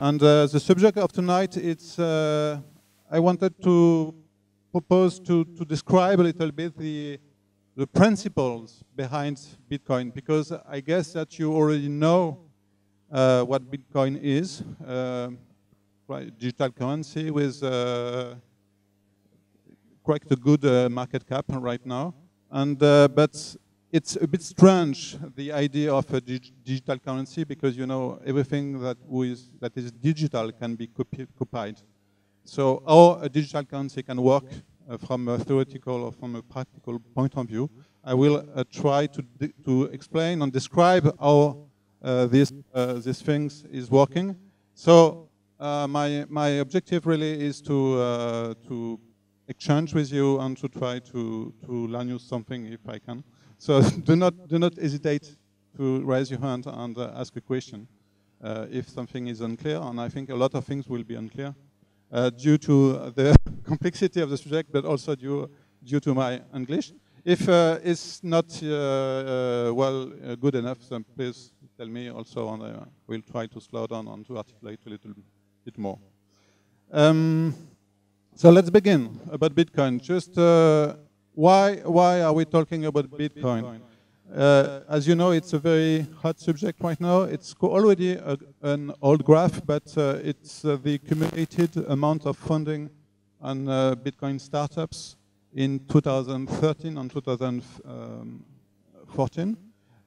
And uh, the subject of tonight, it's, uh, I wanted to propose to, to describe a little bit the, the principles behind Bitcoin, because I guess that you already know uh, what Bitcoin is, uh, right, digital currency with uh, quite a good uh, market cap right now. And, but it's a bit strange, the idea of a dig digital currency, because you know everything that is, that is digital can be copied. So how a digital currency can work uh, from a theoretical or from a practical point of view, I will uh, try to, to explain and describe how uh, this, uh, this things is working. So uh, my, my objective really is to, uh, to exchange with you and to try to, to learn you something if I can. So do not do not hesitate to raise your hand and uh, ask a question uh, if something is unclear. And I think a lot of things will be unclear uh, due to the complexity of the subject, but also due due to my English. If uh, it's not uh, uh, well good enough, then please tell me also, and we'll try to slow down and to articulate a little bit more. Um, so let's begin about Bitcoin. Just why, why are we talking about Bitcoin? Uh, as you know, it's a very hot subject right now. It's already a, an old graph, but uh, it's uh, the accumulated amount of funding on uh, Bitcoin startups in 2013 and 2014.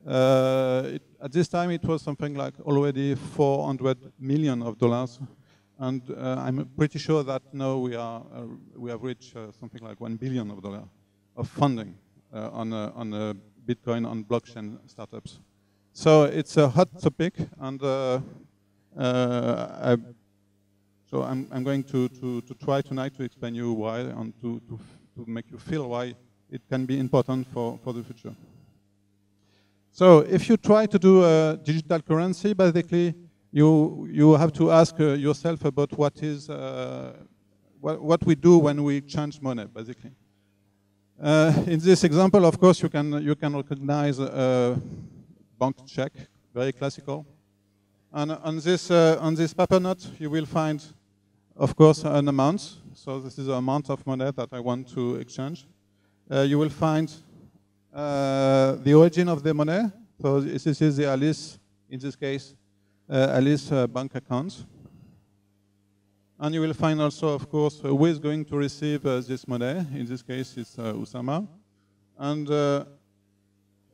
Uh, it, at this time, it was something like already 400 million of dollars. And uh, I'm pretty sure that now we, are, we have reached something like 1 billion of dollars of funding uh, on, a, on a Bitcoin on blockchain startups. So it's a hot topic, and uh, uh, I, so I'm, I'm going to, to, to, try tonight to explain you why and to, to, to make you feel why it can be important for, for the future. So if you try to do a digital currency, basically you, you have to ask uh, yourself about what is, uh, what, what we do when we change money, basically. Uh, in this example, of course, you can, you can recognize a bank check, very classical. And on this, uh, on this paper note, you will find, of course, an amount. So this is the amount of money that I want to exchange. Uh, you will find uh, the origin of the money. So this is the Alice, in this case, uh, Alice uh, bank account. And you will find also, of course, who is going to receive uh, this money. In this case, it's uh, Usama. And uh,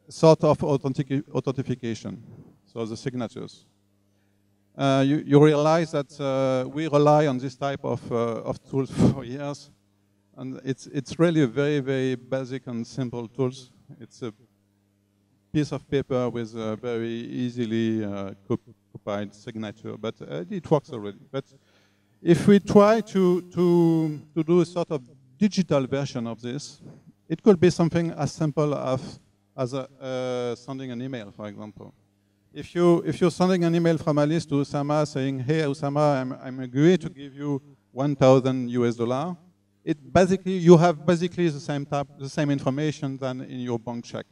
sort of authentic authentication, so the signatures. Uh, you, you, realize that uh, we rely on this type of, uh, of tools for years. And it's, it's really a very, very basic and simple tools. It's a piece of paper with a very easily copied signature, but it works already. But if we try to, to, to do a sort of digital version of this, it could be something as simple as, as a, uh, sending an email, for example. If, you, if you're sending an email from Alice to Osama saying, hey, Osama, I'm, I'm agree to give you 1,000 US dollar, it basically, you have basically the same type, the same information than in your bank check.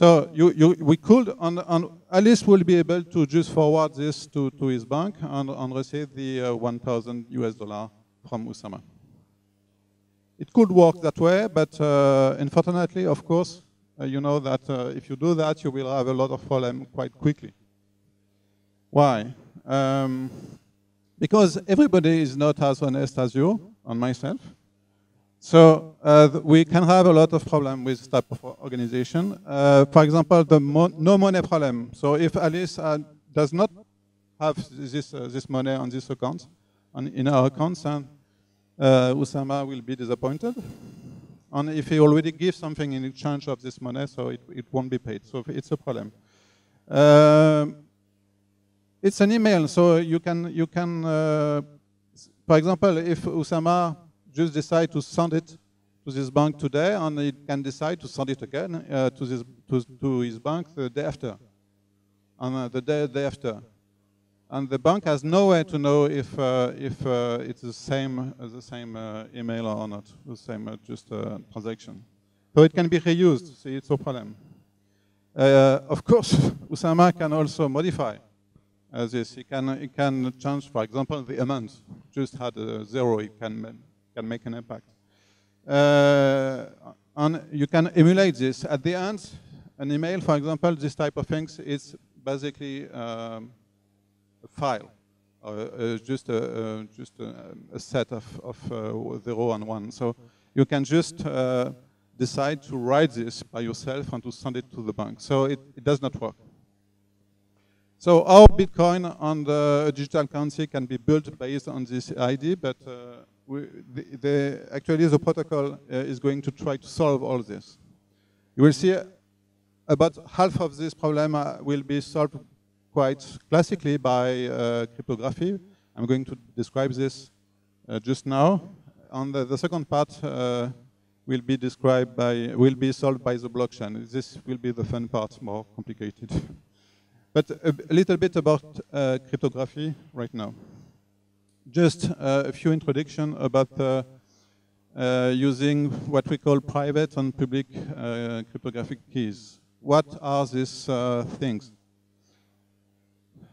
So you, you, we could, on, on, Alice will be able to just forward this to, to his bank and, and receive the uh, 1,000 US dollar from Usama. It could work that way, but uh, unfortunately, of course, uh, you know that uh, if you do that, you will have a lot of problem quite quickly. Why? Um, because everybody is not as honest as you and myself. So uh, we can have a lot of problem with this type of organization. Uh, for example, the mo no money problem. So if Alice uh, does not have this, uh, this money on this account, on, in our accounts, uh, Usama will be disappointed. And if he already gives something in exchange of this money, so it, it won't be paid. So it's a problem. Um, it's an email, so you can, you can uh, for example, if Usama just decide to send it to this bank today, and he can decide to send it again uh, to, this, to, to, his bank the day after, and uh, the day, day after. And the bank has no way to know if, uh, if uh, it's the same, uh, the same uh, email or not, the same just transaction. So it can be reused, see, it's no problem. of course, Usama can also modify this. It can, it can change, for example, the amount. Just had zero, it can, can make an impact. Uh, and you can emulate this. At the end, an email, for example, this type of things is basically um, a file, uh, uh, just a, just a, a, set of, of uh, zero and one. So you can just uh, decide to write this by yourself and to send it to the bank. So it, it does not work. So our Bitcoin on the digital currency can be built based on this ID, but uh, we, the, the, actually the protocol uh, is going to try to solve all this. You will see about half of this problem uh, will be solved quite classically by uh, cryptography. I'm going to describe this uh, just now. On the, the second part uh, will be described by, will be solved by the blockchain. This will be the fun part, more complicated. But a, a little bit about uh, cryptography right now. Just uh, a few introduction about uh, uh using what we call private and public uh, cryptographic keys. What are these uh, things?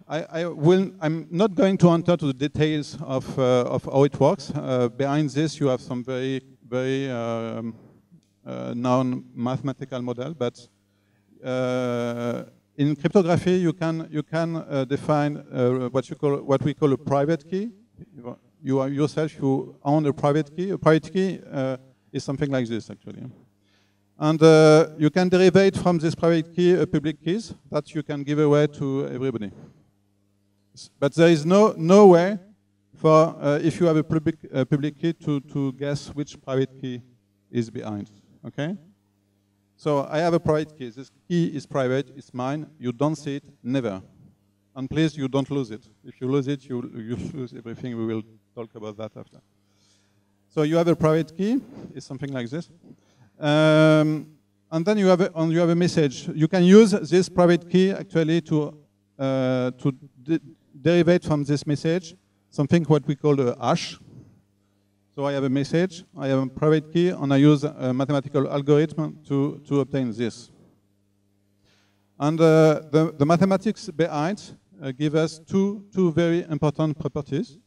I, I, will, I'm not going to enter to the details of, of how it works. behind this, you have some very, very um, known mathematical model, but in cryptography, you can you can uh, define uh, what you call what we call a private key. You are yourself you own a private key. A private key uh, is something like this actually, and uh, you can derive from this private key a public keys that you can give away to everybody. But there is no no way for uh, if you have a public public key to to guess which private key is behind. Okay. So I have a private key. This key is private, it's mine. You don't see it, never. And please, you don't lose it. If you lose it, you, you lose everything. We will talk about that after. So you have a private key, it's something like this. Um, and then you have, a, and you have a message. You can use this private key actually to, uh, to de derive from this message something what we call a hash. So I have a message, I have a private key, and I use a mathematical algorithm to, to obtain this. And uh, the, the, mathematics behind uh, give us two, two very important properties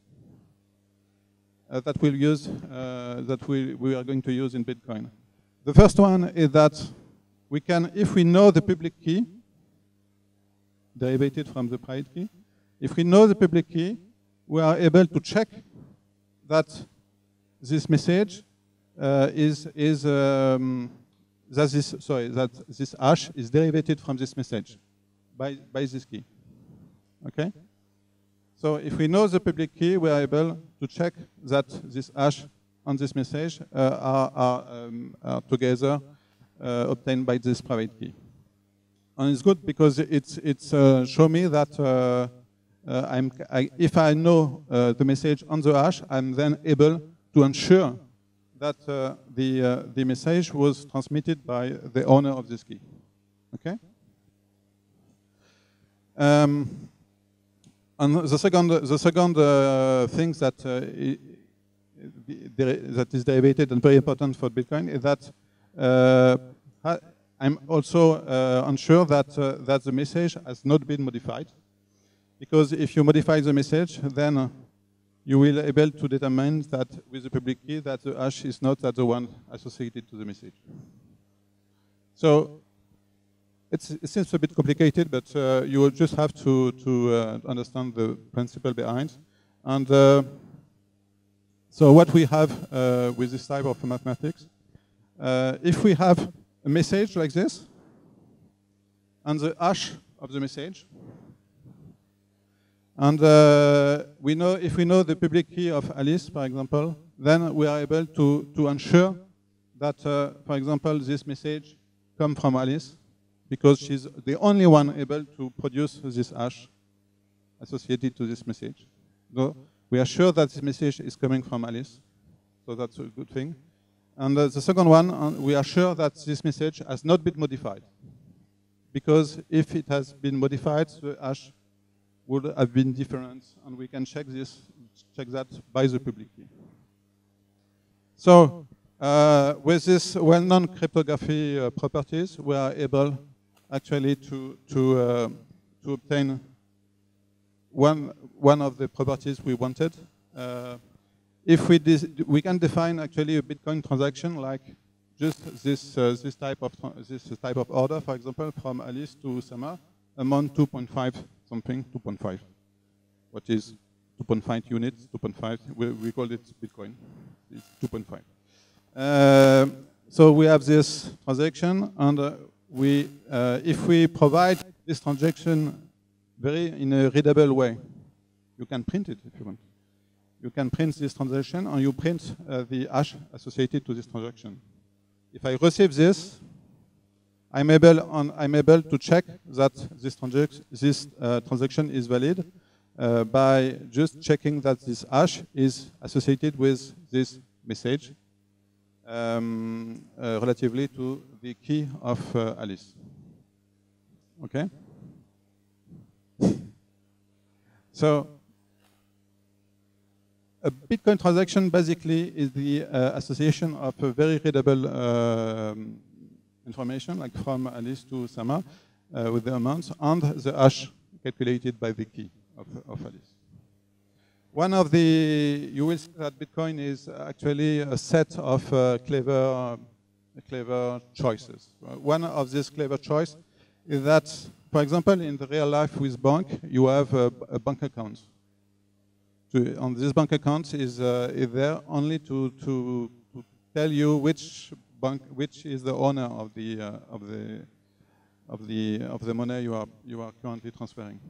uh, that we'll use, uh, that we, we are going to use in Bitcoin. The first one is that we can, if we know the public key, derivated from the private key, if we know the public key, we are able to check that this message uh, is is um, that this sorry that this hash is derived from this message by by this key. Okay. So if we know the public key, we are able to check that this hash and this message uh, are, are, um, are, together uh, obtained by this private key. And it's good because it's it's uh, show me that. Uh, uh, I'm, I, if I know the message on the hash, I'm then able to ensure that uh, the, uh, the message was transmitted by the owner of this key. Okay? Um, and the second, the second uh, thing that, uh, that is derivated and very important for Bitcoin is that uh, I'm also uh, unsure that, that the message has not been modified. Because if you modify the message, then you will be able to determine that with the public key that the hash is not that the one associated to the message. So it seems a bit complicated, but uh, you will just have to, to uh, understand the principle behind. And uh, so what we have uh, with this type of mathematics, uh, if we have a message like this, and the hash of the message, and uh, we know if we know the public key of Alice, for example, then we are able to, to ensure that, for example, this message comes from Alice because she's the only one able to produce this hash associated to this message. So we are sure that this message is coming from Alice, so that's a good thing. And uh, the second one, uh, we are sure that this message has not been modified. Because if it has been modified, the hash would have been different, and we can check this, check that by the public key. So uh, with this well-known cryptography uh, properties, we are able actually to to uh, to obtain one, one of the properties we wanted. Uh, if we, we can define actually a Bitcoin transaction like just this, uh, this, type of this type of order, for example, from Alice to Usama, amount 2.5 something, 2.5, what is 2.5 units, 2.5, we, we call it Bitcoin, it's 2.5. Uh, so we have this transaction, and uh, we, uh, if we provide this transaction very in a readable way, you can print it if you want. You can print this transaction, and you print uh, the hash associated to this transaction. If I receive this, I'm able, on, I'm able to check that this, this uh, transaction is valid uh, by just checking that this hash is associated with this message um, uh, relatively to the key of uh, Alice. Okay? so a Bitcoin transaction basically is the uh, association of a very readable um, information, like from Alice to Sama, uh, with the amounts, and the hash calculated by the key of, of Alice. One of the, you will see that Bitcoin is actually a set of uh, clever, clever choices. One of these clever choices is that, for example, in the real life with bank, you have a, a bank account to, on this bank account is, uh, is there only to, to, to, tell you which bank, which is the owner of the, uh, of the, of the, of the money you are, you are currently transferring.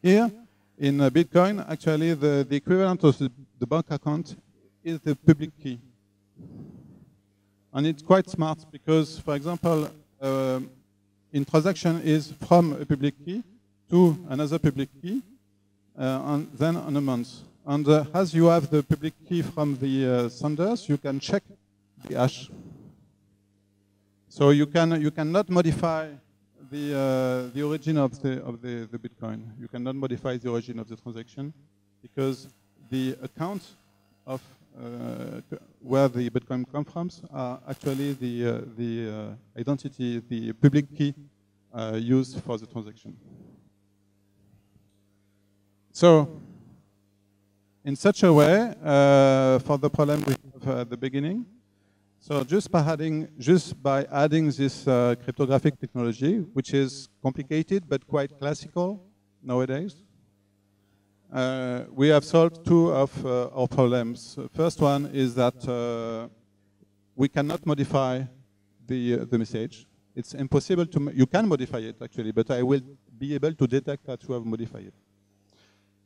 Here, in uh, Bitcoin, actually, the, the equivalent of the, the bank account is the public key. And it's quite smart because, for example, uh, in transaction is from a public key to another public key, uh, and then on a month. And uh, as you have the public key from the uh, senders, you can check the hash. So you can you cannot modify the uh, the origin of the of the, the Bitcoin. You cannot modify the origin of the transaction because the account of uh, where the Bitcoin comes from are actually the uh, the identity, the public key used for the transaction. So, in such a way, uh, for the problem we have at the beginning, so just by adding, just by adding this uh, cryptographic technology, which is complicated but quite classical nowadays, uh, we have solved two of uh, our problems. First one is that uh, we cannot modify the, uh, the message. It's impossible to, you can modify it actually, but I will be able to detect that you have modified it.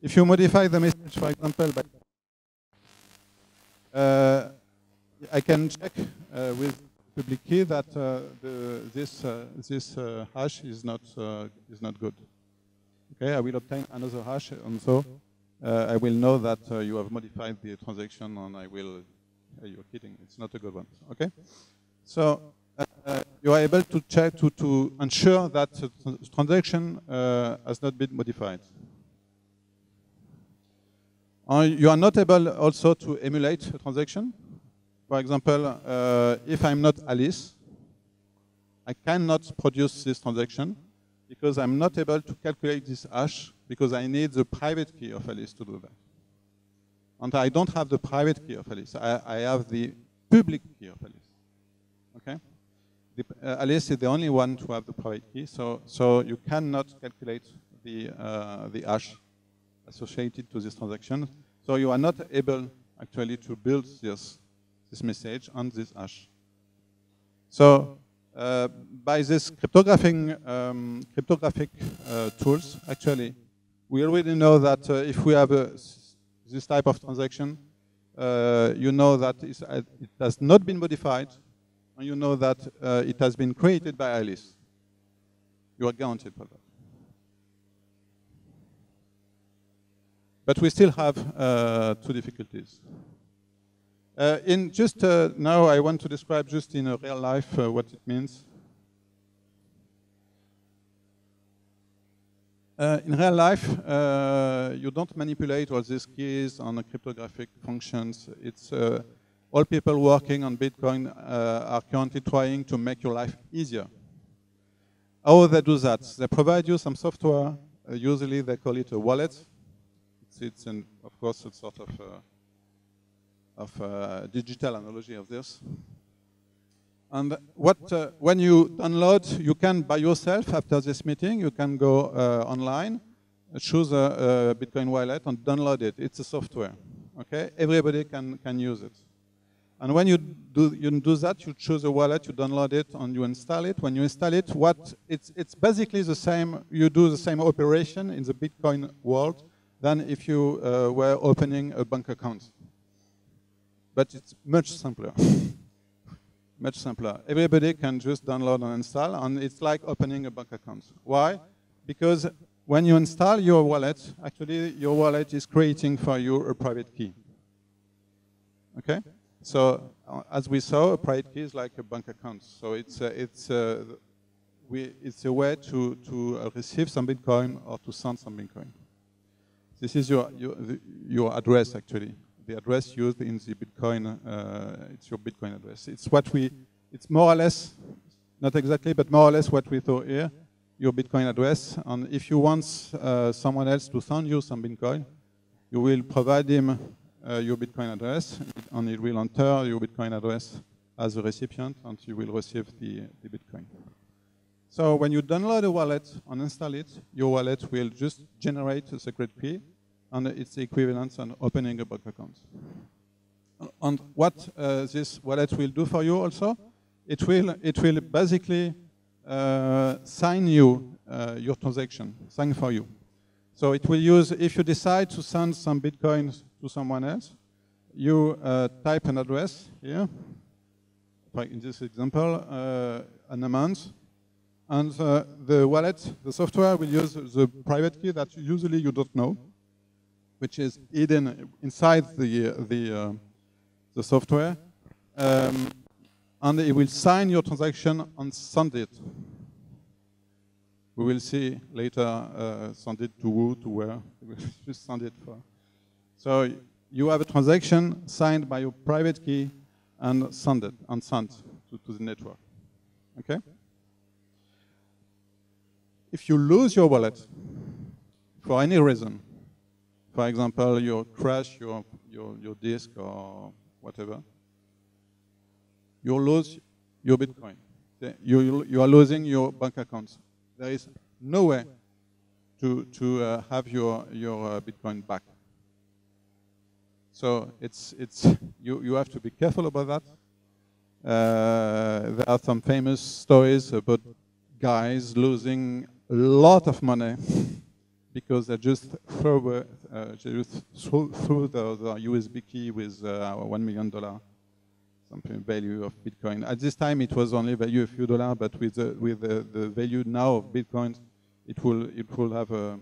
If you modify the message, for example, by, uh, I can check uh, with public key that uh, the, this uh, this uh, hash is not uh, is not good. Okay, I will obtain another hash, and so I will know that you have modified the transaction, and I will. you're kidding. It's not a good one. Okay, so. you are able to check to, to ensure that the transaction has not been modified. Uh, you are not able also to emulate a transaction. For example, uh, if I'm not Alice, I cannot produce this transaction because I'm not able to calculate this hash because I need the private key of Alice to do that. And I don't have the private key of Alice. I, I have the public key of Alice. Okay? The, uh, Alice is the only one to have the private key, so, so you cannot calculate the, uh, the hash associated to this transaction. So you are not able actually to build this, this message on this hash. So uh, by this cryptographic, um, cryptographic uh, tools, actually, we already know that uh, if we have a, this type of transaction, uh, you know that uh, it has not been modified, and you know that uh, it has been created by Alice. You are guaranteed for that. But we still have uh, two difficulties. Uh, in just uh, now, I want to describe just in real life uh, what it means. Uh, in real life, uh, you don't manipulate all these keys on cryptographic functions. It's all people working on Bitcoin are currently trying to make your life easier. How they do that? They provide you some software uh, usually they call it a wallet. It's, it's an, of course, a sort of, uh, of uh, digital analogy of this. And what, uh, when you download, you can by yourself after this meeting, you can go uh, online, choose a, a, Bitcoin wallet and download it. It's a software, okay? Everybody can, can use it. And when you do, you do that, you choose a wallet, you download it, and you install it. When you install it, what it's, it's basically the same, you do the same operation in the Bitcoin world than if you uh, were opening a bank account. But it's much simpler. much simpler. Everybody can just download and install, and it's like opening a bank account. Why? Because when you install your wallet, actually your wallet is creating for you a private key. Okay? So uh, as we saw, a private key is like a bank account. So it's uh, it's uh, we it's a way to to uh, receive some Bitcoin or to send some Bitcoin. This is your your your address actually. The address used in the Bitcoin. Uh, it's your Bitcoin address. It's what we. It's more or less, not exactly, but more or less what we thought here. Your Bitcoin address, and if you want uh, someone else to send you some Bitcoin, you will provide him uh, your Bitcoin address, and it will enter your Bitcoin address as a recipient, and you will receive the, the Bitcoin. So when you download a wallet and install it, your wallet will just generate a secret key, and it's the equivalent of opening a bank account. And what uh, this wallet will do for you also, it will, it will basically uh, sign you uh, your transaction, sign for you. So it will use, if you decide to send some Bitcoins to someone else, you uh, type an address here, like in this example, uh, an amount, and uh, the wallet, the software will use the private key that usually you don't know, which is hidden inside the, the, uh, the software, um, and it will sign your transaction and send it. We will see later, uh, send it to who, to where, just send it for. So you have a transaction signed by your private key and sent it and sent to, to the network. Okay? If you lose your wallet for any reason, for example, you crash your, your, your disk or whatever, you lose your Bitcoin. You, you are losing your bank accounts. There is no way to, to uh, have your, your uh, Bitcoin back. So it's, it's, you, you have to be careful about that. Uh, there are some famous stories about guys losing a lot of money because they just throw, uh, just threw, threw the, the, USB key with uh, $1 million something value of Bitcoin. At this time, it was only value a few dollars, but with the, with the, the value now of Bitcoin, it will, it will have a, uh,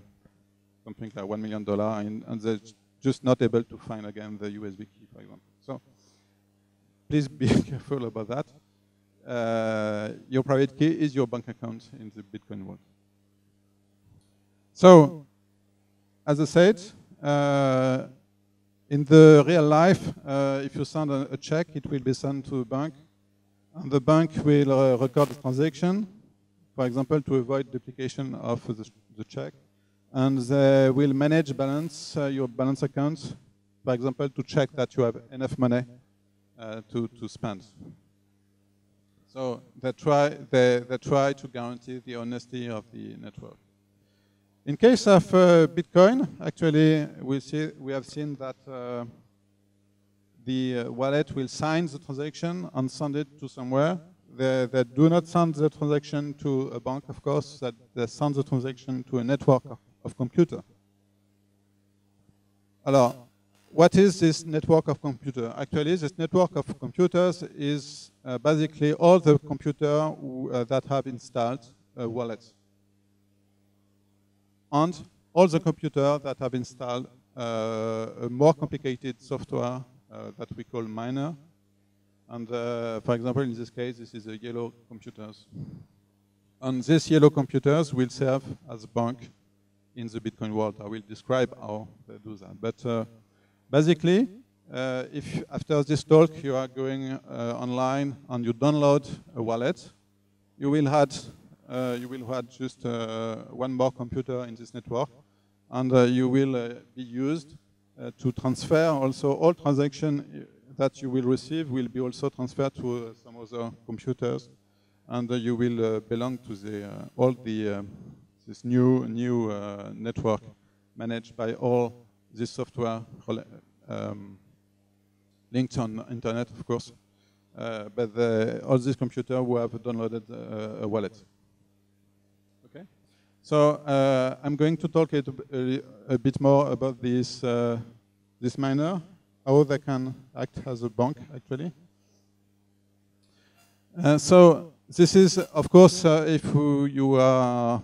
something like $1 million, and, and they're just not able to find again the USB key, for example. So please be careful about that. Uh, your private key is your bank account in the Bitcoin world. So, as I said, uh, in the real life, uh, if you send a, a, check, it will be sent to a bank, and the bank will uh, record the transaction, for example, to avoid duplication of the, the check and they will manage balance uh, your balance accounts, for example, to check that you have enough money uh, to, to spend. So they try, they, they try to guarantee the honesty of the network. In case of uh, Bitcoin, actually, we, see, we have seen that uh, the uh, wallet will sign the transaction and send it to somewhere. They, they, do not send the transaction to a bank, of course, that they send the transaction to a network of computer. Alors, what is this network of computer? Actually, this network of computers is uh, basically all the computers uh, that have installed uh, wallets. And all the computers that have installed uh, a more complicated software uh, that we call miner. And uh, for example, in this case, this is a yellow computers. And these yellow computers will serve as a bank in the Bitcoin world. I will describe how they do that. But uh, basically, uh, if after this talk you are going uh, online and you download a wallet, you will have uh, you will have just uh, one more computer in this network, and uh, you will uh, be used uh, to transfer also all transaction that you will receive will be also transferred to some other computers, and you will belong to the all the this new new network managed by all this software um, linked on internet, of course. Uh, but the, all these computers who have downloaded uh, a wallet. So uh, I'm going to talk a, a, bit more about this uh, this miner, how they can act as a bank actually. Uh, so this is, of course, uh, if you are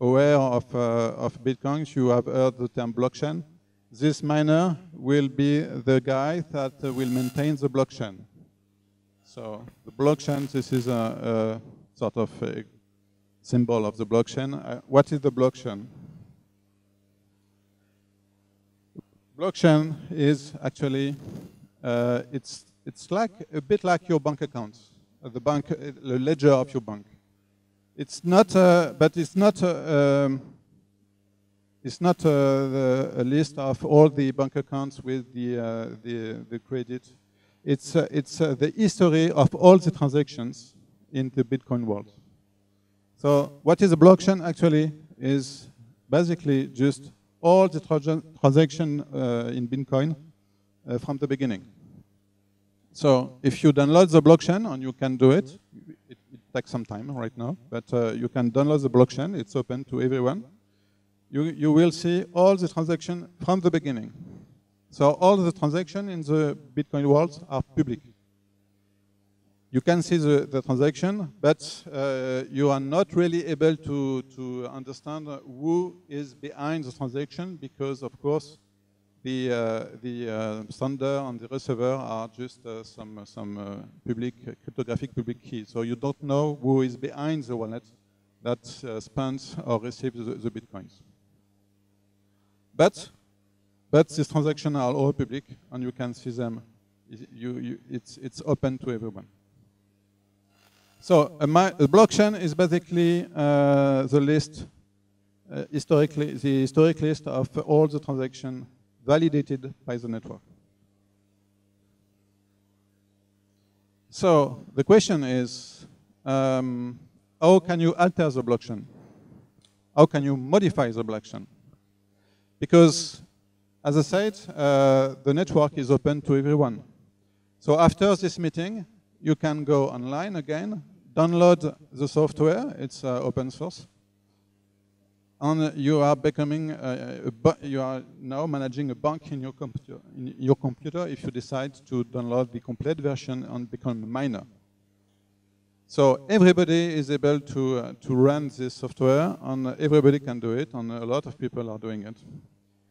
aware of, of Bitcoin, you have heard the term blockchain. This miner will be the guy that will maintain the blockchain. So the blockchain, this is a, a sort of symbol of the blockchain. Uh, what is the blockchain? Blockchain is actually, uh, it's, it's like a bit like your bank account, uh, the bank, uh, the ledger of your bank. It's not, uh, but it's not, uh, um, it's not the, a list of all the bank accounts with the, the, the credit it's, it's the history of all the transactions in the Bitcoin world. So what is a blockchain actually is basically just all the tra transaction uh, in Bitcoin uh, from the beginning. So if you download the blockchain, and you can do it, it, it takes some time right now, but uh, you can download the blockchain, it's open to everyone. You, you will see all the transaction from the beginning. So all the transactions in the Bitcoin world are public. You can see the, the transaction, but uh, you are not really able to, to understand who is behind the transaction because, of course, the, uh, the uh, sender and the receiver are just uh, some, some uh, public, cryptographic public keys. So you don't know who is behind the wallet that uh, spends or receives the, the bitcoins. But but these transactions are all public, and you can see them. You, you, it's, it's open to everyone. So a, a blockchain is basically uh, the list, uh, historically, the historic list of all the transactions validated by the network. So the question is, um, how can you alter the blockchain? How can you modify the blockchain? Because as I said, uh, the network is open to everyone. So after this meeting, you can go online again, download the software, it's uh, open source, and you are becoming, uh, you are now managing a bank in your, computer, in your computer if you decide to download the complete version and become a miner. So everybody is able to, uh, to run this software, and everybody can do it, and a lot of people are doing it.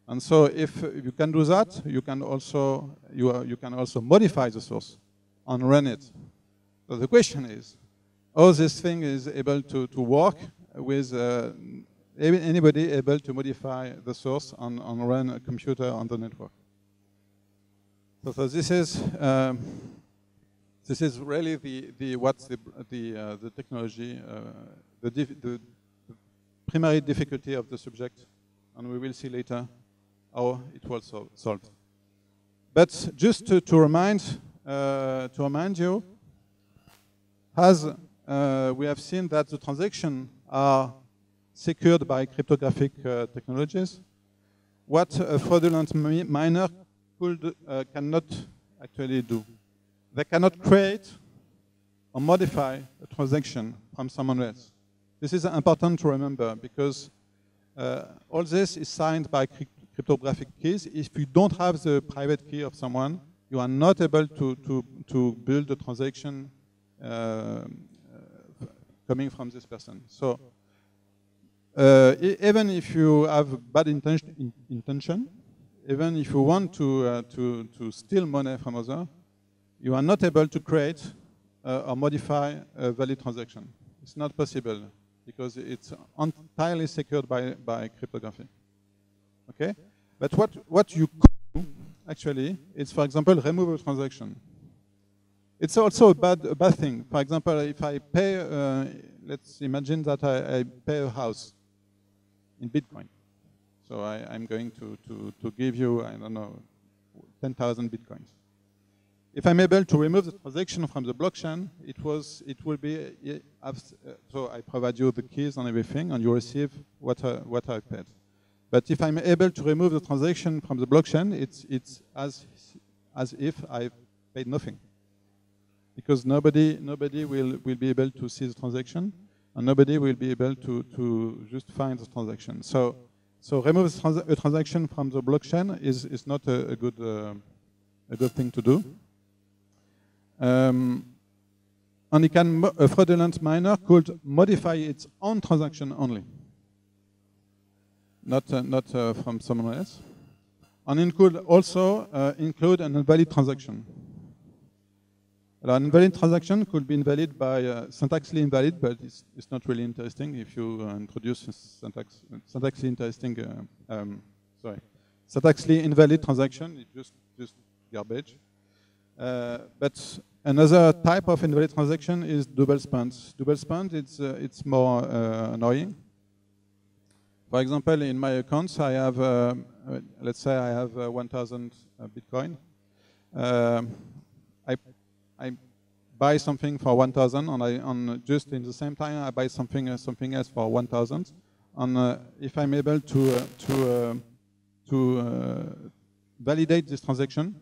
And so if you can do that, you can also, you, are, you can also modify the source and run it. So the question is, how this thing is able to, to work with uh, anybody able to modify the source and, and run a computer on the network. So, so this is um, this is really the, the what's the the, uh, the technology uh, the, the primary difficulty of the subject, and we will see later how it was so solved. But just to, to remind uh, to remind you, uh, we have seen that the transactions are secured by cryptographic uh, technologies, what a fraudulent miner could, uh, cannot actually do. They cannot create or modify a transaction from someone else. This is important to remember because uh, all this is signed by cryptographic keys. If you don't have the private key of someone, you are not able to, to, to build a transaction uh, coming from this person. So uh, even if you have bad intention, intention, even if you want to, uh, to, to steal money from others, you are not able to create uh, or modify a valid transaction. It's not possible because it's entirely secured by, by cryptography. Okay? But what, what you could actually, is, for example, remove a transaction. it's also a bad, a bad thing. For example, if I pay, uh, let's imagine that I, I, pay a house in Bitcoin. So I, am going to, to, to give you, I don't know, 10,000 Bitcoins. If I'm able to remove the transaction from the blockchain, it was, it will be, uh, so I provide you the keys and everything, and you receive what I, what I paid. But if I'm able to remove the transaction from the blockchain, it's, it's as, as if I paid nothing. Because nobody, nobody will, will be able to see the transaction, and nobody will be able to, to just find the transaction. So, so remove a transaction from the blockchain is, is not a, a good, uh, a good thing to do. Um, and can, a fraudulent miner could modify its own transaction only, not, uh, not uh, from someone else. And it could also uh, include an invalid transaction. An invalid transaction could be invalid by uh, invalid, but it's, it's, not really interesting if you uh, introduce syntax, syntaxically interesting, uh, um, sorry, syntaxically invalid transaction, it's just, just garbage. But another type of invalid transaction is double spend. Double spend, it's, it's more annoying. For example, in my accounts, I have, let's say I have 1,000 Bitcoin. I, I buy something for 1,000, and, I, and just in the same time, I buy something something else for 1,000. And uh, if I'm able to uh, to uh, to validate this transaction,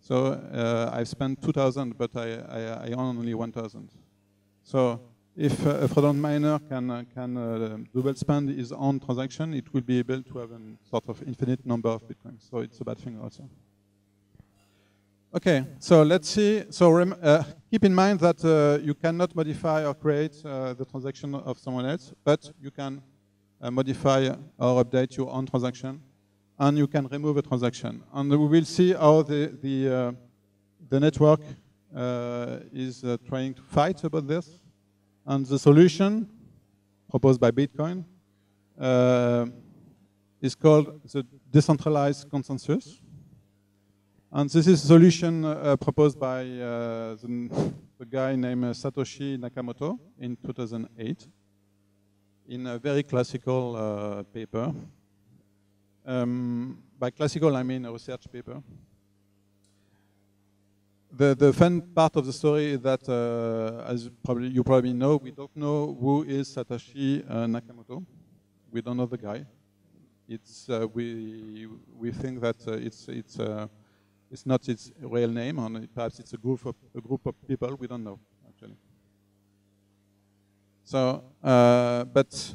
so uh, I've spent 2,000, but I, I, I own only 1,000. So if uh, a fraudulent miner can, uh, can uh, double spend his own transaction, it will be able to have a sort of infinite number of bitcoins. So it's a bad thing also. Okay, so let's see. So uh, keep in mind that uh, you cannot modify or create the transaction of someone else, but you can modify or update your own transaction and you can remove a transaction. And we will see how the, the, uh, the network uh, is uh, trying to fight about this. And the solution proposed by Bitcoin uh, is called the decentralized consensus. And this is a solution uh, proposed by uh, the, the, guy named Satoshi Nakamoto in 2008 in a very classical paper um, by classical, I mean a research paper. The, the fun part of the story is that, uh, as probably, you probably know, we don't know who is Satoshi uh, Nakamoto. We don't know the guy. It's, uh, we, we think that uh, it's, it's, uh, it's not its real name, and perhaps it's a group of, a group of people. We don't know, actually. So, uh, but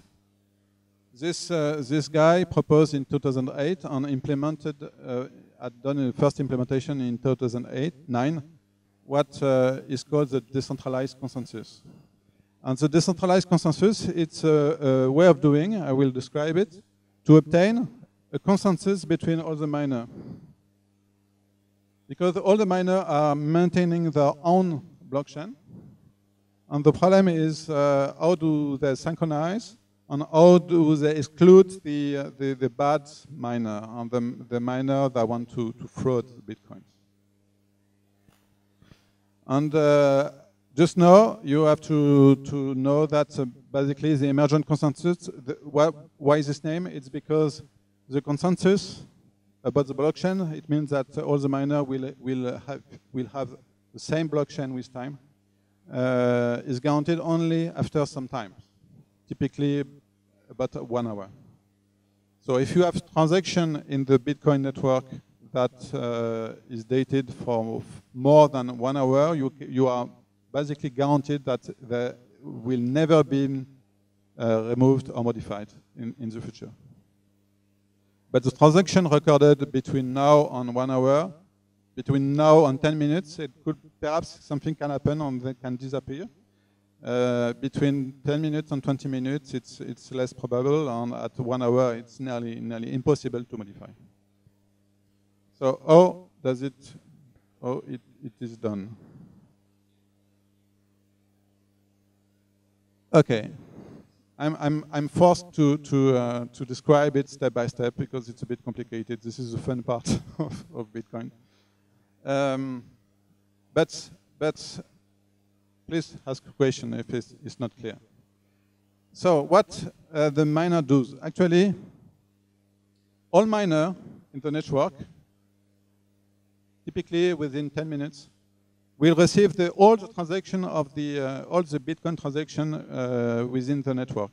this, this guy proposed in 2008 and implemented, had done a first implementation in 2008, 9, what uh, is called the decentralized consensus. And the decentralized consensus, it's a, a, way of doing, I will describe it, to obtain a consensus between all the miners. Because all the miners are maintaining their own blockchain. And the problem is uh, how do they synchronize and how do they exclude the, uh, the, the, bad miner and the, the miner that want to, to fraud Bitcoin. And uh, just now, you have to, to know that uh, basically the emergent consensus, the, why, why is this name? It's because the consensus about the blockchain, it means that all the miner will, will, have, will have the same blockchain with time, uh, is guaranteed only after some time typically about one hour. So if you have transaction in the Bitcoin network that uh, is dated for more than one hour, you, you are basically guaranteed that they will never be uh, removed or modified in, in the future. But the transaction recorded between now and one hour, between now and 10 minutes, it could perhaps something can happen and they can disappear. Uh, between 10 minutes and 20 minutes, it's, it's less probable, and at one hour, it's nearly, nearly impossible to modify. So how does it, how it, it is done? Okay. I'm, I'm, I'm forced to, to, uh, to describe it step by step because it's a bit complicated. This is the fun part of, of Bitcoin. Um, but, but please ask a question if it's, it's not clear. So what uh, the miner does, actually, all miner in the network, typically within 10 minutes, will receive the, all the transaction of the, uh, all the Bitcoin transaction uh, within the network.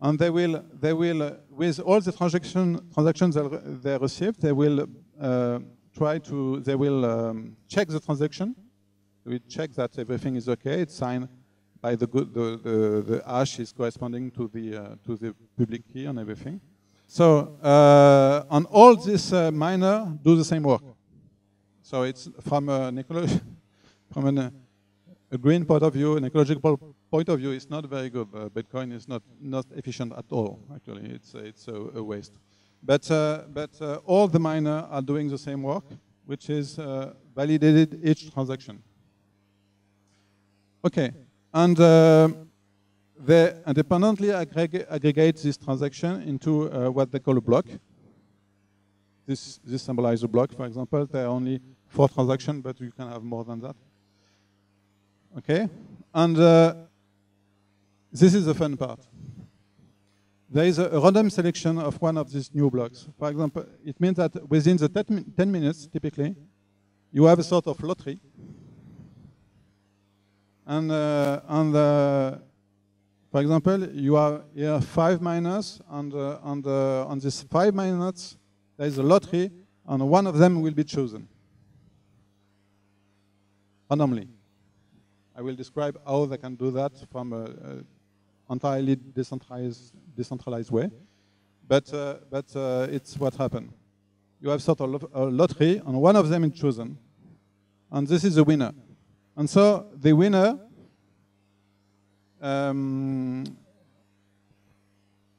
And they will, they will with all the transaction, transactions they receive, they will uh, try to, they will um, check the transaction. We check that everything is okay. It's signed by the, good, the, the, the hash is corresponding to the, uh, to the public key and everything. So, uh, and all these uh, miner do the same work. So it's from an from an, a green point of view, an ecological point of view, it's not very good. Uh, Bitcoin is not, not efficient at all, actually. It's, it's a, a waste. But, uh, but uh, all the miners are doing the same work, which is uh, validated each transaction. Okay, and uh, they independently aggreg aggregate this transaction into uh, what they call a block. This, this symbolizes a block, for example. There are only four transactions, but you can have more than that. Okay, and uh, this is the fun part there is a, random selection of one of these new blocks. For example, it means that within the 10 minutes, typically, you have a sort of lottery. And, uh, and uh, for example, you have here five miners, and, uh, uh, on these five miners, there is a lottery, and one of them will be chosen randomly. I will describe how they can do that from a, a entirely decentralized, decentralized way. But, uh, but uh, it's what happened. You have sort of a lottery, and one of them is chosen. And this is the winner. And so the winner, um,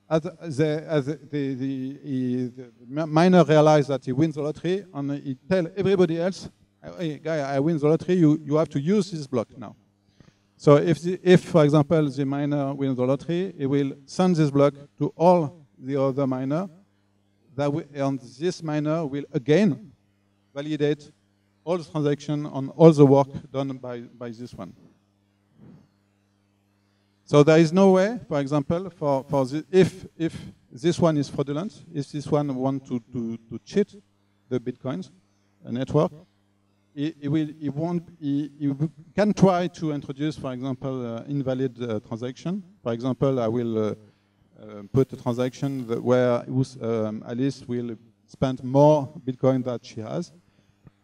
as, the, as the, the, he, the, miner realizes that he wins the lottery, and he tells everybody else, hey, guy, I win the lottery, you, you have to use this block now. So if, the, if, for example, the miner wins the lottery, he will send this block to all the other miner, that we, and this miner will again validate all the transaction on all the work done by, by this one. So there is no way, for example, for, for the, if, if this one is fraudulent, if this one wants to, to, to cheat the Bitcoins network, he, will, he, won't, he, he, can try to introduce, for example, uh, invalid uh, transaction. For example, I will uh, uh put a transaction where um, Alice will spend more Bitcoin that she has.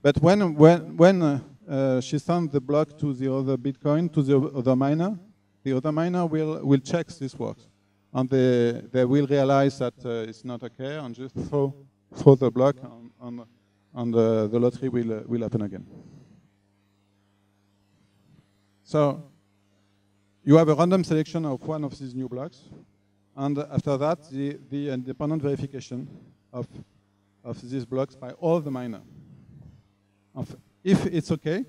But when, when, when uh, uh, she sends the block to the other Bitcoin, to the other miner, the other miner will, will check this works. And they, they will realize that it's not okay and just throw, throw the block on, on and uh, the lottery will, uh, will happen again. So you have a random selection of one of these new blocks, and after that, the, the independent verification of, of these blocks by all the If it's okay,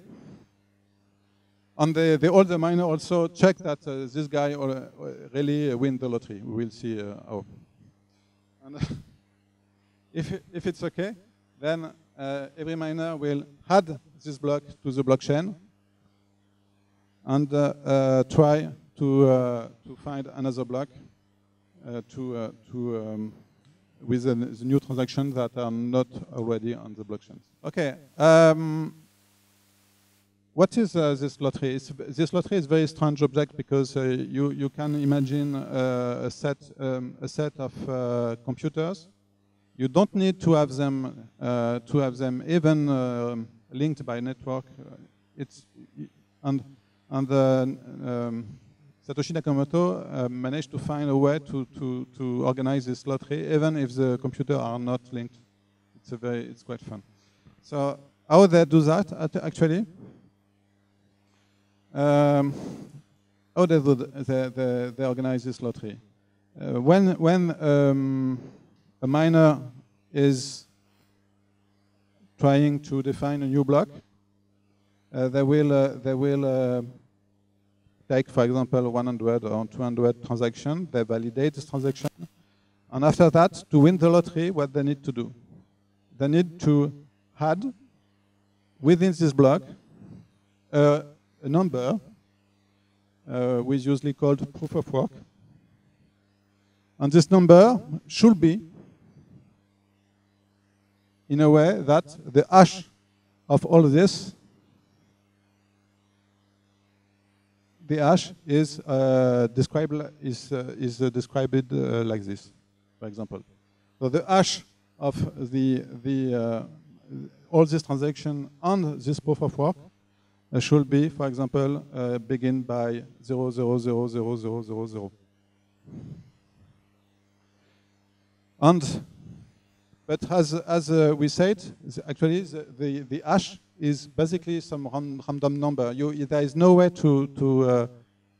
and the, the older miner also check that uh, this guy uh, really win the lottery. We will see uh, how. And if, if it's okay, then uh, every miner will add this block to the blockchain and uh, uh, try to to find another block to to um, with the, the, new transactions that are not already on the blockchain. Okay. Um, what is uh, this lottery? It's, this lottery is a very strange object because uh, you, you can imagine uh, a, set, um, a set of computers you don't need to have them uh, to have them even uh, linked by network. It's and and um, Satoshi Nakamoto uh, managed to find a way to, to, to organize this lottery even if the computers are not linked. It's a very it's quite fun. So how they do that actually? Um, how they do they, they, they organize this lottery? Uh, when when um, a miner is trying to define a new block. Uh, they will, uh, they will uh, take, for example, 100 or 200 transactions. They validate this transaction. And after that, to win the lottery, what they need to do? They need to add within this block a, a number, uh, which usually called proof of work. And this number should be in a way that the hash of all this, the hash is uh, described is uh, is uh, described uh, like this, for example. So the hash of the the uh, all this transaction on this proof of work should be, for example, begin by zero zero zero zero zero zero zero. And but as as we said, actually the, the, the hash is basically some random number. You, there is no way to to uh,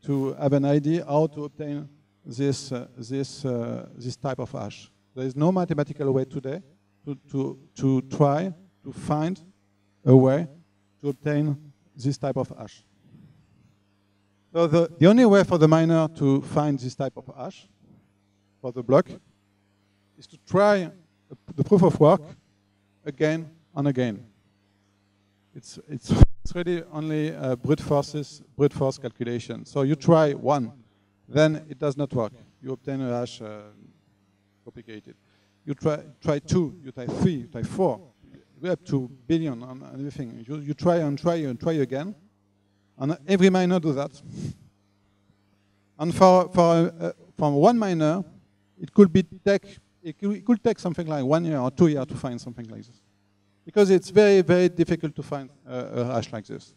to have an idea how to obtain this uh, this uh, this type of hash. There is no mathematical way today to to to try to find a way to obtain this type of hash. So the, the only way for the miner to find this type of hash for the block is to try the proof of work again and again. It's, it's, it's really only uh, brute forces, brute force calculation. So you try one, then it does not work. You obtain a hash uh, complicated. You try, try two, you try three, you try four. We have two billion and everything. You, you try and try and try again. And every miner do that. And for, for, uh, for one miner, it could be take it could take something like one year or two years to find something like this. Because it's very, very difficult to find a hash like this.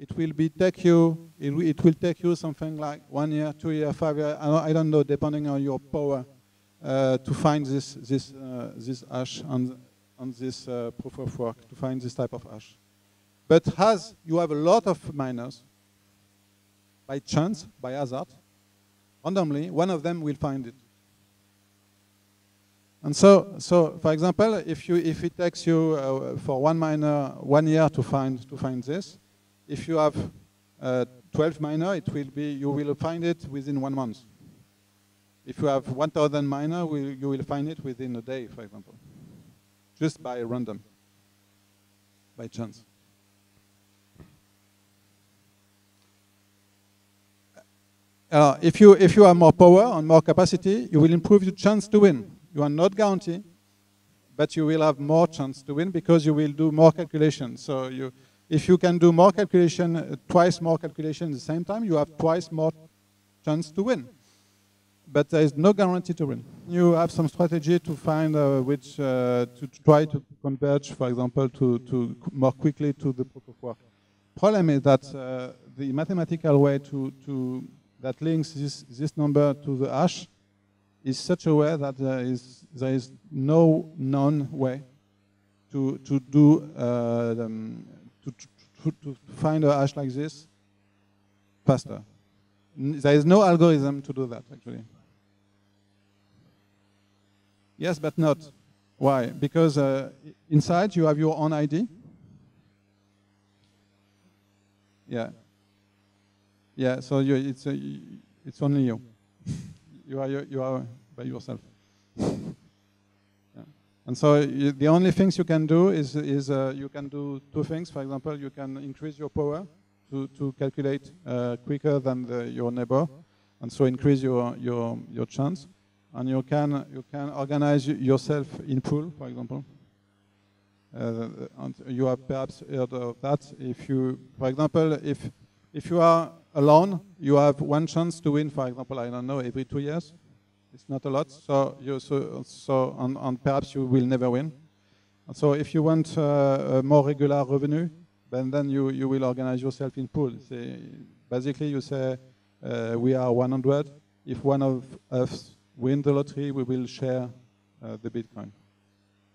It will be take you, it, it, will take you something like one year, two years, five years, I don't know, depending on your power, uh, to find this, this, uh, this hash on, on this uh, proof of work, to find this type of hash. But as you have a lot of miners, by chance, by hazard, randomly, one of them will find it. And so, so for example, if you if it takes you uh, for one miner one year to find to find this, if you have uh, 12 miner, it will be you will find it within one month. If you have 1,000 miner, you will find it within a day, for example, just by random, by chance. Uh, if you if you have more power and more capacity, you will improve your chance to win. You are not guaranteed, but you will have more chance to win because you will do more calculation. So you, if you can do more calculation, uh, twice more calculation at the same time, you have twice more chance to win. But there is no guarantee to win. You have some strategy to find uh, which, uh, to try to converge, for example, to, to more quickly to the proof of work. Problem is that uh, the mathematical way to, to that links this, this number to the hash is such a way that there is, there is no known way to, to do, uh, um, to, to, to find a hash like this faster. There is no algorithm to do that, actually. Yes, but not. Why? Because uh, inside you have your own ID. Yeah. Yeah, so you, it's, uh, it's only you you are, you are by yourself. And so you, the only things you can do is, is uh, you can do two things. For example, you can increase your power to, to calculate uh, quicker than the, your neighbor, and so increase your, your, your chance. And you can, you can organize yourself in pool, for example. Uh, and you have perhaps heard of that. If you, for example, if if you are alone, you have one chance to win, for example, I don't know, every two years. It's not a lot, so, you, so, so and, perhaps you will never win. So if you want uh, a more regular revenue, then, then you, you will organize yourself in pool. basically, you say, uh, we are 100. If one of us win the lottery, we will share uh, the Bitcoin.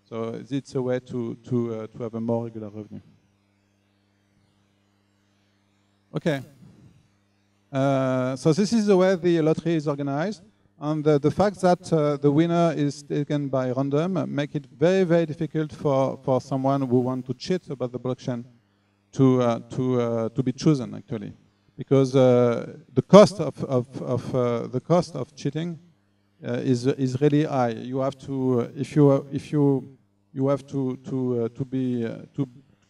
So it's a way to, to, uh, to have a more regular revenue. Okay. Uh, so this is the way the lottery is organized. And the, the fact that uh, the winner is taken by random make it very, very difficult for, for someone who want to cheat about the blockchain to, uh, to, uh, to be chosen, actually. Because uh, the cost of, of, of the cost of cheating is, is really high. You have to, if you, if you, you have to, to, to be, to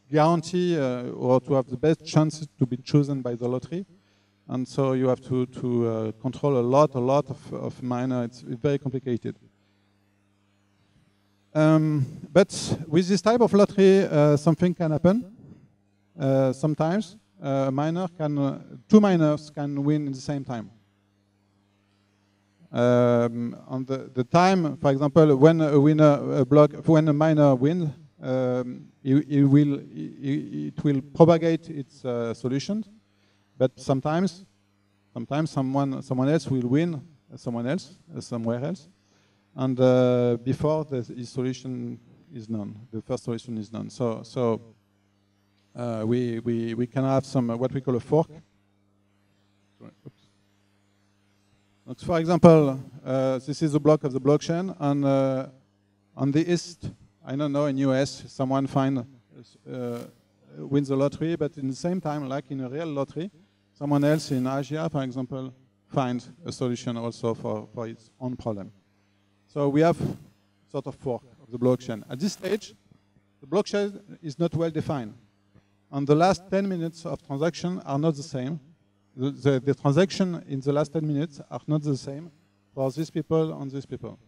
guarantee or to have the best chances to be chosen by the lottery. And so you have to, to uh, control a lot, a lot of, of miner. It's, very complicated. Um, but with this type of lottery, uh, something can happen. Uh, sometimes a miner can, uh, two miners can win at the same time. Um, on the, the time, for example, when a winner a block, when a miner wins, um, it, it, will it, it, will propagate its uh, solutions, but sometimes, sometimes someone someone else will win someone else uh, somewhere else, and uh, before the, solution is known, the first solution is known. So so uh, we we we can have some uh, what we call a fork. Oops. for example, uh, this is a block of the blockchain, and on the east I don't know, in US, someone find, uh, wins a lottery, but in the same time, like in a real lottery, someone else in Asia, for example, finds a solution also for, for its own problem. So we have sort of fork of the blockchain. At this stage, the blockchain is not well defined. And the last 10 minutes of transaction are not the same. The, the, the transaction in the last 10 minutes are not the same for these people and these people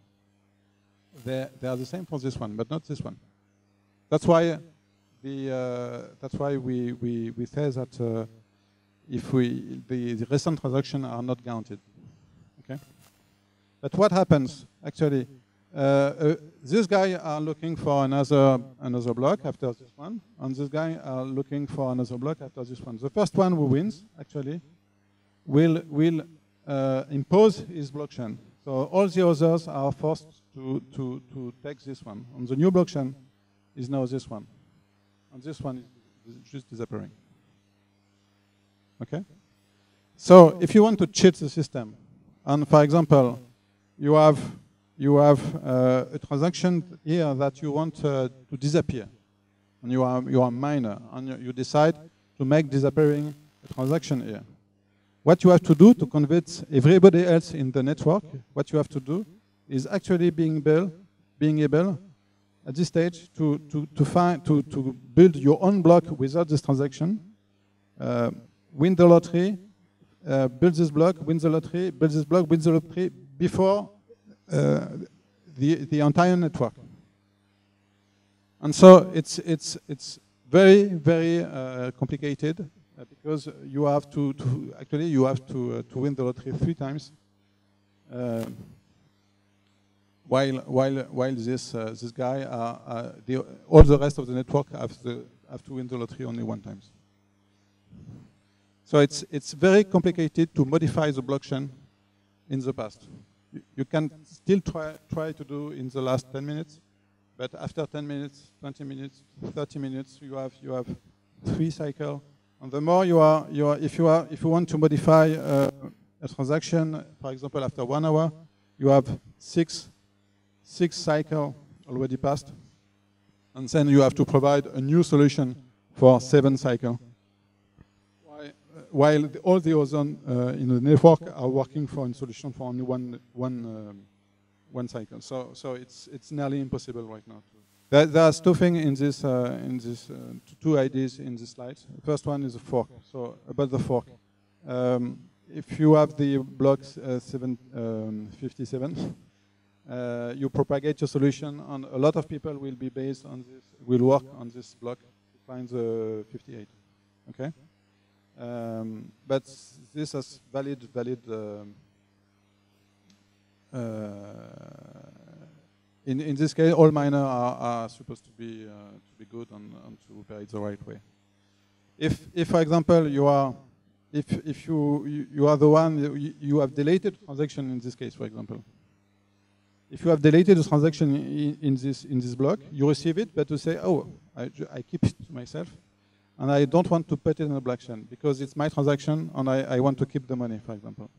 they, they are the same for this one, but not this one. That's why the uh, that's why we, we, we say that uh, if we the, the recent transactions are not counted. Okay. But what happens actually? Uh, uh, this guy are looking for another another block after this one, and this guy are looking for another block after this one. The first one who wins actually will will uh, impose his blockchain. So all the others are forced to, to, to take this one. On the new blockchain is now this one. And this one is just disappearing. Okay? So if you want to cheat the system, and for example, you have you have uh, a transaction here that you want uh, to disappear, and you are you are a miner, and you, you decide to make disappearing a transaction here. What you have to do to convince everybody else in the network, what you have to do is actually being able, being able at this stage to, to, to, find, to, to build your own block without this transaction, uh, win the lottery, uh, build this block, win the lottery, build this block, win the lottery before uh, the, the entire network. And so it's, it's, it's very, very uh, complicated uh, because you have to, to, actually you have to, uh, to win the lottery three times while while while this uh, this guy, uh, uh, the, all the rest of the network have the have to win the lottery only one time. So it's it's very complicated to modify the blockchain in the past. You, you can still try try to do in the last 10 minutes, but after 10 minutes, 20 minutes, 30 minutes, you have you have three cycles. And the more you are you are if you are if you want to modify uh, a transaction, for example, after one hour, you have six six cycle already passed. And then you have to provide a new solution for seven cycle. While all the others uh, in the network are working for a solution for only one, one, um, one cycle. So, so it's, it's nearly impossible right now. There, there's two things in this, uh, in this uh, two ideas in this slide. The first one is a fork. So about the fork. Um, if you have the blocks uh, 757, um, uh, you propagate your solution, and a lot of people will be based on this, will work on this block to find the 58. Okay, um, but this has valid valid. Um, uh, in in this case, all miners are, are supposed to be uh, to be good and, and to operate the right way. If if for example you are if if you you, you are the one you, you have deleted transaction in this case, for example, if you have deleted a transaction in, in, this, in this block, you receive it, but you say, oh, I, I, keep it to myself, and I don't want to put it in a blockchain because it's my transaction and I, I want to keep the money, for example.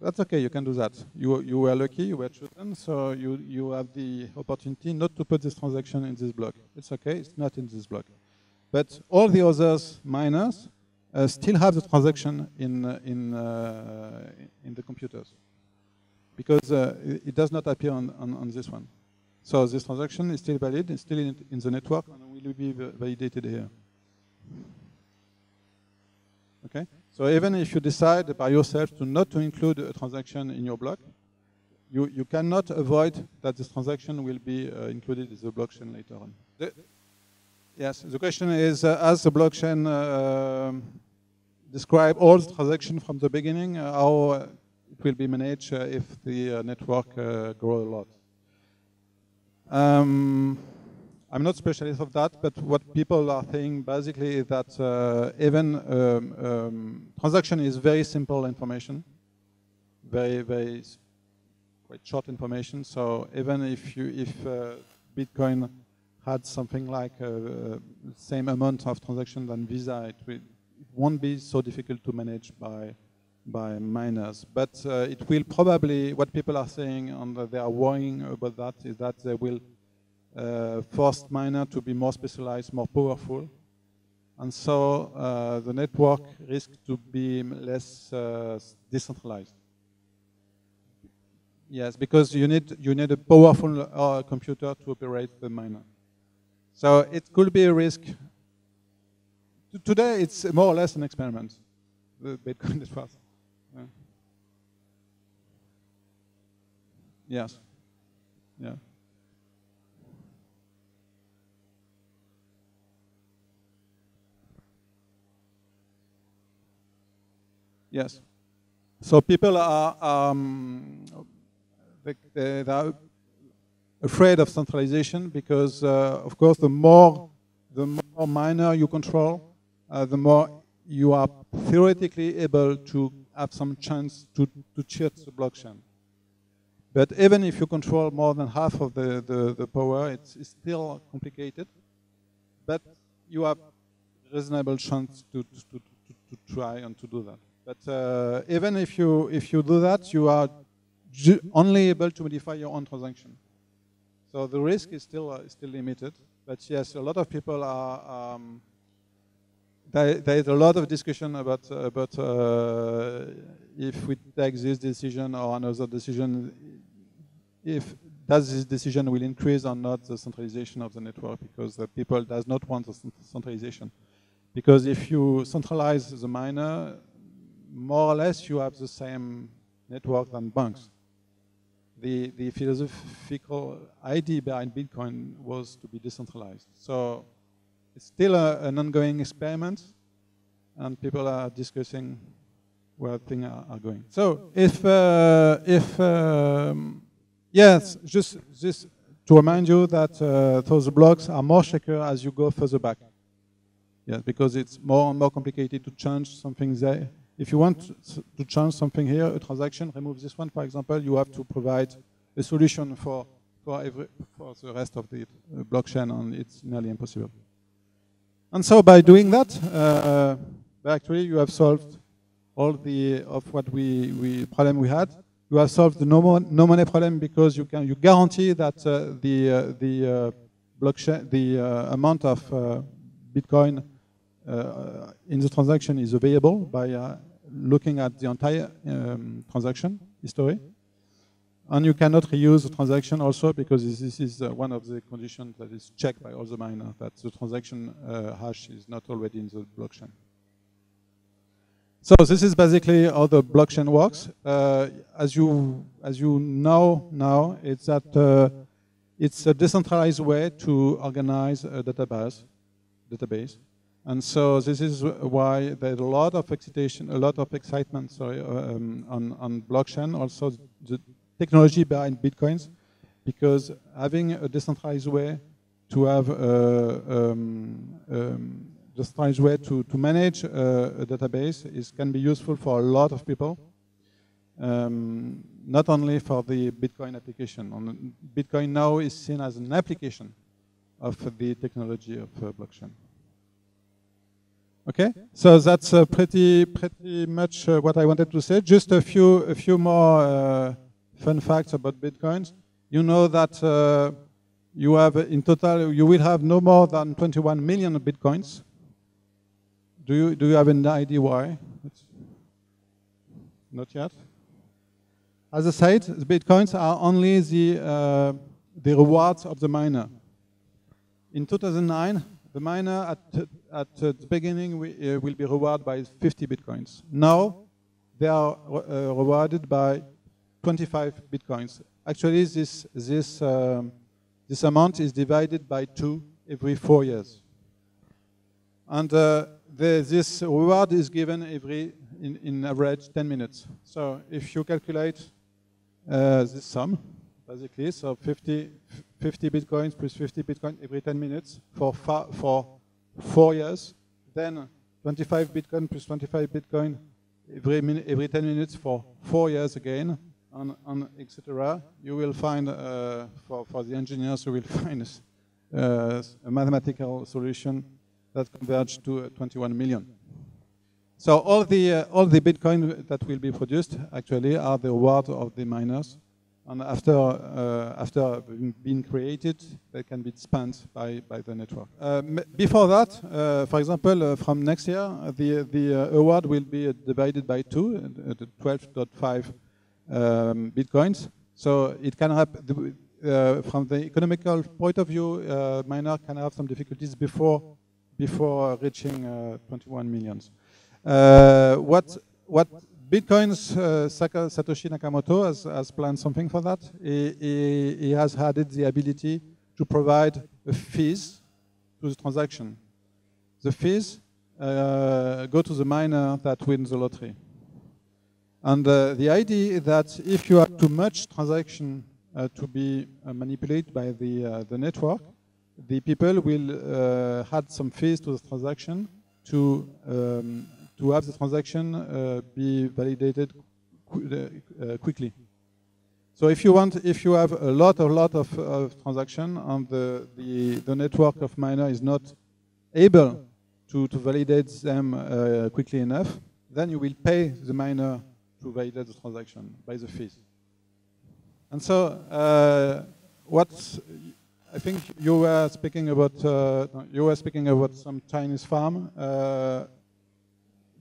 That's okay, you can do that. You, you were lucky, you were chosen, so you, you have the opportunity not to put this transaction in this block. It's okay, it's not in this block. But all the others miners uh, still have the transaction in, uh, in, uh, in the computers because uh, it does not appear on, on, on, this one. So this transaction is still valid, it's still in, in the network, and will be validated here. Okay? So even if you decide by yourself to not to include a transaction in your block, you, you cannot avoid that this transaction will be uh, included in the blockchain later on. The, yes, the question is, uh, as the blockchain uh, describe all the transactions from the beginning, uh, how uh, it will be managed uh, if the network grows a lot. Um, I'm not specialist of that, but what people are saying basically is that uh, even um, um, transaction is very simple information, very, very quite short information. So even if you, if uh, Bitcoin had something like uh, same amount of transaction than Visa, it, will, it won't be so difficult to manage by by miners. But uh, it will probably, what people are saying and they are worrying about that is that they will forced miner to be more specialized, more powerful. And so uh, the network risks to be less uh, decentralized. Yes, because you need, you need a powerful uh, computer to operate the miner. So it could be a risk. Today, it's more or less an experiment, the Bitcoin network. Yeah. Yes. Yeah. Yes. So people are, um, they, they are afraid of centralization because, uh, of course, the more the more miner you control, uh, the more you are theoretically able to have some chance to, to cheat the blockchain. But even if you control more than half of the, the, the power, it's, it's, still complicated. But you have reasonable chance to, to, to, to try and to do that. But uh, even if you if you do that, you are only able to modify your own transaction. So the risk is still uh, still limited. But yes, a lot of people are. Um, there, is a lot of discussion about about uh, if we take this decision or another decision, if does this decision will increase or not the centralization of the network because the people does not want the centralization. Because if you centralize the miner, more or less you have the same network than banks. The, the philosophical idea behind Bitcoin was to be decentralized. So it's still a, an ongoing experiment, and people are discussing where things are, are going. So if, uh, if um, yes, just, just to remind you that uh, those blocks are more secure as you go further back. Yes, because it's more and more complicated to change something there if you want to change something here, a transaction, remove this one, for example, you have to provide a solution for, for, every, for the rest of the uh, blockchain, and it's nearly impossible. And so by doing that, uh, uh, actually you have solved all the of what we, we problem we had. You have solved the no, no money problem because you can you guarantee that uh, the uh, the uh, blockchain the amount of Bitcoin in the transaction is available by uh, looking at the entire um, transaction history. And you cannot reuse the transaction also because this is uh, one of the conditions that is checked by all the miners, that the transaction uh, hash is not already in the blockchain. So this is basically how the blockchain works. Uh, as you as you know now, it's that uh, it's a decentralized way to organize a database. Database. And so this is why there's a lot of excitation, a lot of excitement sorry, um, on, on blockchain, also the technology behind Bitcoins, because having a decentralized way to have a, um, um, decentralized way to, to manage a, a, database is, can be useful for a lot of people, um, not only for the Bitcoin application. Bitcoin now is seen as an application of the technology of uh, blockchain. Okay, so that's uh, pretty pretty much uh, what I wanted to say. Just a few a few more uh, fun facts about bitcoins. You know that uh, you have in total you will have no more than 21 million bitcoins. Do you do you have an idea why? Not yet. As I said, the bitcoins are only the uh, the rewards of the miner. In 2009, the miner at, at the beginning we, uh, will be rewarded by 50 bitcoins. Now, they are uh, rewarded by 25 bitcoins. Actually, this, this, um, this amount is divided by two every four years. And uh, the, this reward is given every, in, in average, 10 minutes. So if you calculate uh, this sum, basically, so 50, 50 bitcoins plus 50 bitcoin every 10 minutes for, for four years, then 25 bitcoin plus 25 bitcoin every, every 10 minutes for four years again, and, and etc. You will find, uh, for, for the engineers, you will find uh, a mathematical solution that converge to uh, 21 million. So all the uh, all the Bitcoin that will be produced actually are the reward of the miners, and after uh, after being created, they can be spent by by the network. Uh, before that, uh, for example, uh, from next year, the the award will be divided by two, 12.5 um, bitcoins. So it can happen. from the economical point of view, miner can have some difficulties before before reaching uh, 21 millions. Uh, what what Bitcoin's uh, Satoshi Nakamoto has, has, planned something for that. He, he, he, has added the ability to provide a fees to the transaction. The fees uh, go to the miner that wins the lottery. And uh, the idea is that if you have too much transaction uh, to be manipulated by the, the network, the people will uh, add some fees to the transaction to um, to have the transaction uh, be validated qu uh, quickly. So if you want, if you have a lot, a lot of, of transaction and the, the, the network of miner is not able to, to validate them uh, quickly enough, then you will pay the miner to validate the transaction by the fees. And so uh, what I think you were speaking about uh, you were speaking about some Chinese farm. Uh,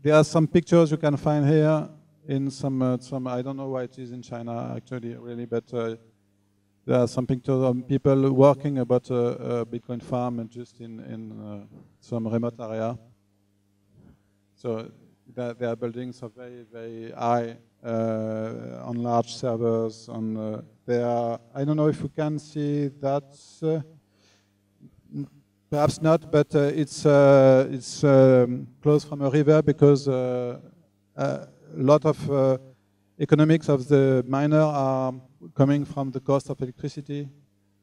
there are some pictures you can find here in some uh, some I don't know why it is in China actually really, but uh, there are some pictures of people working about a, a Bitcoin farm and just in in uh, some remote area. So they are building some very very high uh, on large servers. On uh, are, I don't know if you can see that. Uh, perhaps not, but it's it's um, close from a river because a lot of economics of the miner are coming from the cost of electricity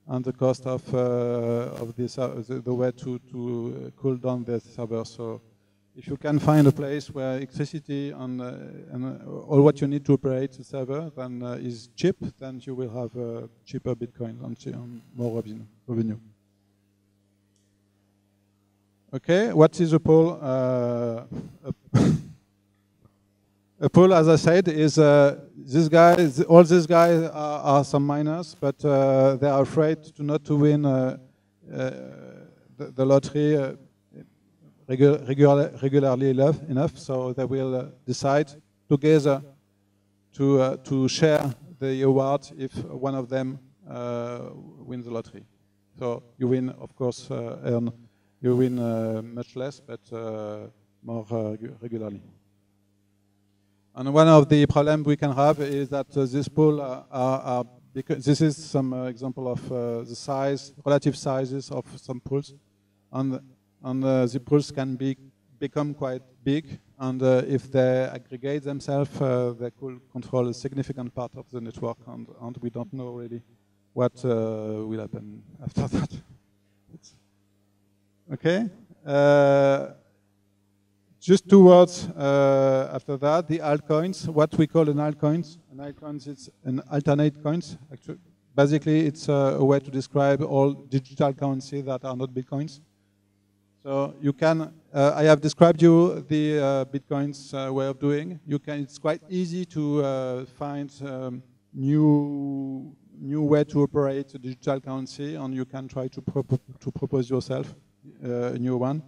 and the cost of uh, of this, uh, the, way to to cool down the server. So if you can find a place where electricity and, uh, and uh, all what you need to operate the server then uh, is cheap, then you will have uh, cheaper Bitcoin and more revenue. Okay, what is a pool? Uh, a pool, as I said, is uh, this guys. All these guys are, are some miners, but they are afraid to not to win the, the, lottery regular, regularly enough, enough, so they will uh, decide together to, uh, to share the award if one of them uh, wins the lottery. So you win, of course, earn, you win much less, but more regularly. And one of the problems we can have is that uh, this pool are, are, this is some uh, example of uh, the size, relative sizes of some pools, and and uh, the pools can be become quite big. And uh, if they aggregate themselves, uh, they could control a significant part of the network, and, and we don't know really what will happen after that. Okay. Just two words uh, after that, the altcoins, what we call an altcoins. An altcoins is an alternate coins. Actually, basically, it's uh, a way to describe all digital currency that are not bitcoins. So you can, uh, I have described you the uh, Bitcoin's uh, way of doing. You can, it's quite easy to uh, find um, new new way to operate a digital currency, and you can try to pro to propose yourself uh, a new one.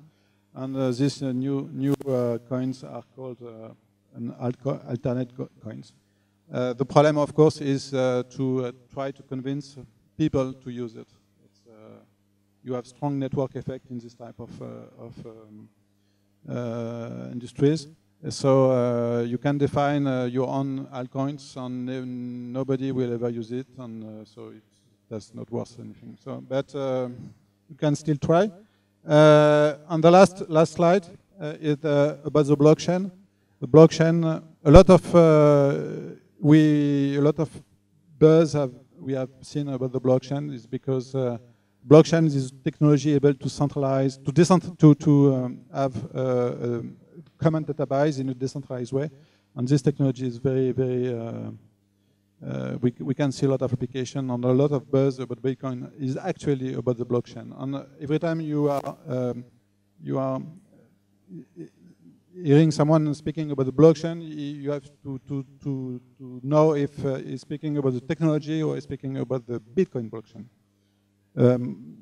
And uh, these new new coins are called an alternate co coins. the problem, of course, is to try to convince people to use it. Uh, you have strong network effect in this type of, uh, of um, uh, industries. So uh, you can define uh, your own altcoins, and nobody will ever use it, and so it does not worth anything. So, but you can still try. Uh, on the last last slide uh, is uh, about the blockchain. The blockchain, a lot of we a lot of buzz have we have seen about the blockchain is because uh, blockchain is technology able to centralize, to decent, to to um, have uh, um, common database in a decentralized way. And this technology is very, very, uh, we, we can see a lot of application and a lot of buzz about Bitcoin is actually about the blockchain. And uh, every time you are, um, you are hearing someone speaking about the blockchain, you have to, to, to, to know if uh, he's speaking about the technology or he's speaking about the Bitcoin blockchain. Um,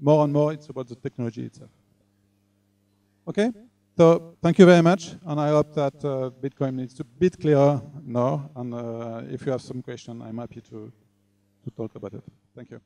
more and more, it's about the technology itself. Okay? So thank you very much, and I hope that uh, Bitcoin is a bit clearer now. And uh, if you have some question, I'm happy to, to talk about it. Thank you.